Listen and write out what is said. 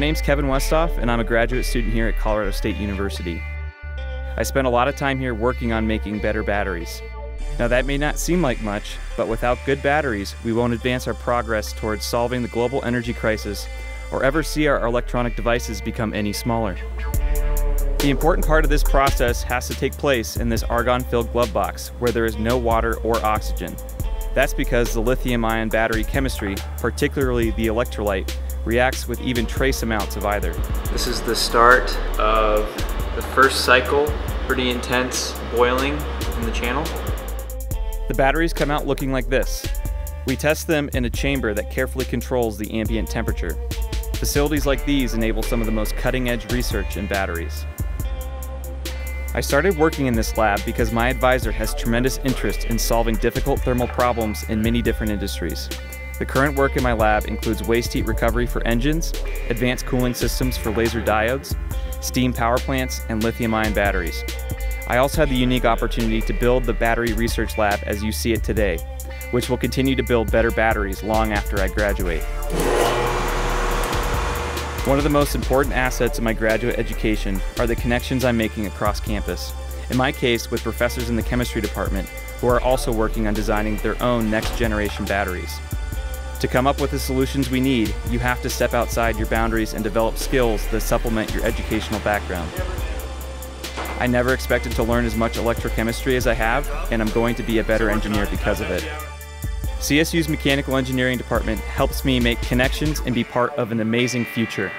My name's Kevin Westhoff, and I'm a graduate student here at Colorado State University. I spent a lot of time here working on making better batteries. Now, that may not seem like much, but without good batteries, we won't advance our progress towards solving the global energy crisis or ever see our electronic devices become any smaller. The important part of this process has to take place in this argon filled glove box where there is no water or oxygen. That's because the lithium ion battery chemistry, particularly the electrolyte, reacts with even trace amounts of either. This is the start of the first cycle, pretty intense boiling in the channel. The batteries come out looking like this. We test them in a chamber that carefully controls the ambient temperature. Facilities like these enable some of the most cutting edge research in batteries. I started working in this lab because my advisor has tremendous interest in solving difficult thermal problems in many different industries. The current work in my lab includes waste heat recovery for engines, advanced cooling systems for laser diodes, steam power plants, and lithium ion batteries. I also had the unique opportunity to build the battery research lab as you see it today, which will continue to build better batteries long after I graduate. One of the most important assets of my graduate education are the connections I'm making across campus. In my case, with professors in the chemistry department who are also working on designing their own next generation batteries. To come up with the solutions we need, you have to step outside your boundaries and develop skills that supplement your educational background. I never expected to learn as much electrochemistry as I have, and I'm going to be a better engineer because of it. CSU's Mechanical Engineering Department helps me make connections and be part of an amazing future.